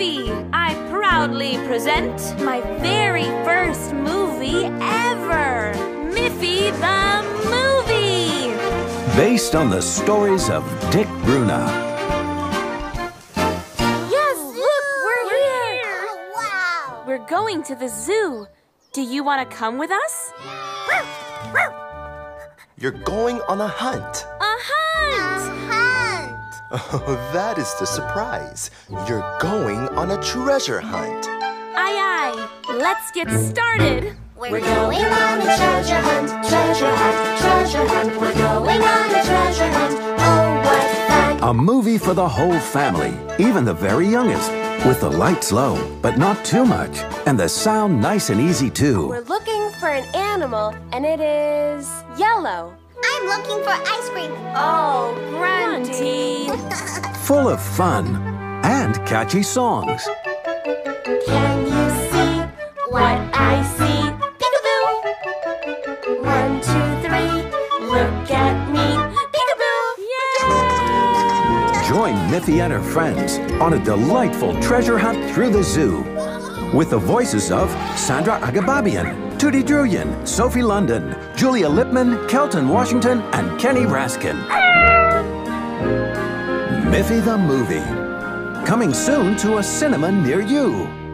I proudly present my very first movie ever, Miffy the Movie! Based on the stories of Dick Bruna. Yes, look, we're, here! here. Oh, wow! We're going to the zoo. Do you want to come with us? You're going on a hunt. A hunt! A hunt! Oh, that is the surprise. You're going on a treasure hunt. Aye, aye. Let's get started. We're going on a treasure hunt, treasure hunt, treasure hunt. We're going on a treasure hunt. Oh, what fun! A movie for the whole family, even the very youngest. With the lights low, but not too much. And the sound nice and easy too. We're looking for an animal, and it is yellow. I'm looking for ice cream. Oh, grunty. Full of fun and catchy songs. Can you see what I see? Peekaboo! One, two, three. Look at me. Peekaboo! Join Miffy and her friends on a delightful treasure hunt through the zoo. With the voices of Sandra Agababian, Tootie Druyan, Sophie London, Julia Lipman, Kelton Washington, and Kenny Raskin. Miffy the Movie. Coming soon to a cinema near you.